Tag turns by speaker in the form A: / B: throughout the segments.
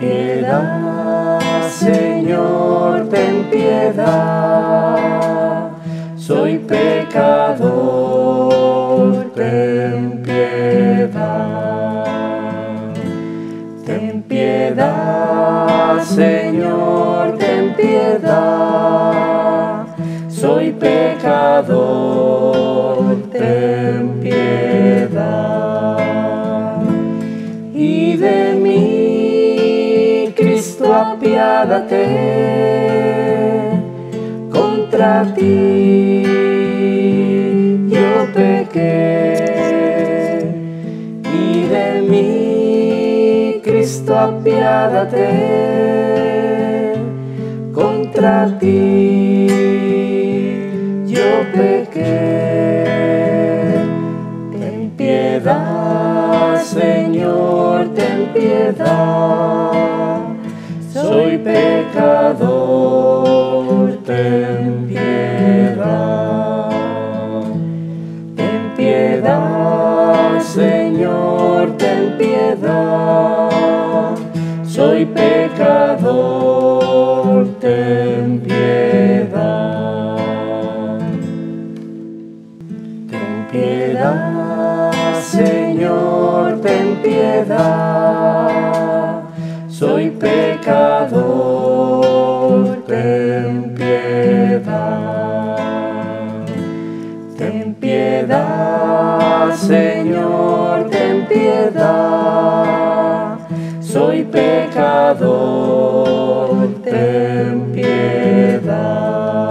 A: piedad, Señor, ten piedad. Soy pecador, ten piedad. Ten piedad, Señor, ten piedad. Soy pecador, contra ti. Yo pequé y de mí, Cristo, apiádate contra ti. Yo pequé. Ten piedad, Señor, ten piedad. Soy pecador, ten piedad. Ten piedad, Señor, ten piedad. Soy pecador, ten piedad. Ten piedad, Señor, ten piedad. Señor, ten piedad. Soy pecador, ten piedad.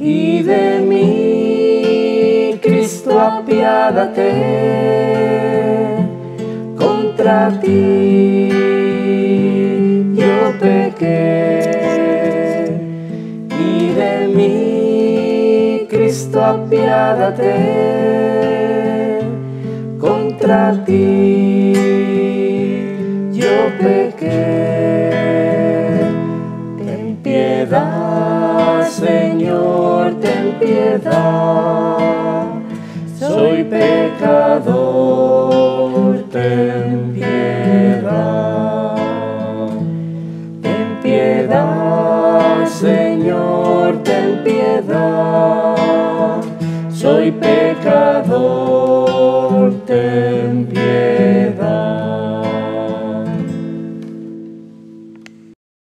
A: Y de mí, Cristo, apiádate contra ti. Yo pequé y de mí, Cristo, apiádate contra ti. Yo pequé. Ten piedad, Señor, ten piedad. Soy pecador, ten piedad. Ten piedad, soy pecador.